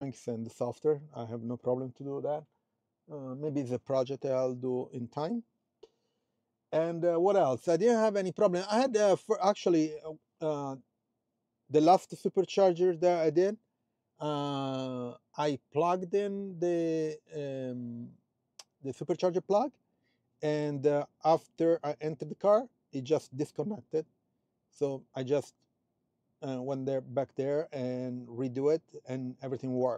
and the software. I have no problem to do that. Uh, maybe it's a project I'll do in time. And uh, what else? I didn't have any problem. I had uh, for actually uh, the last supercharger that I did. Uh, I plugged in the um, the supercharger plug, and uh, after I entered the car, it just disconnected. So I just uh, there back there and redo it, and everything worked.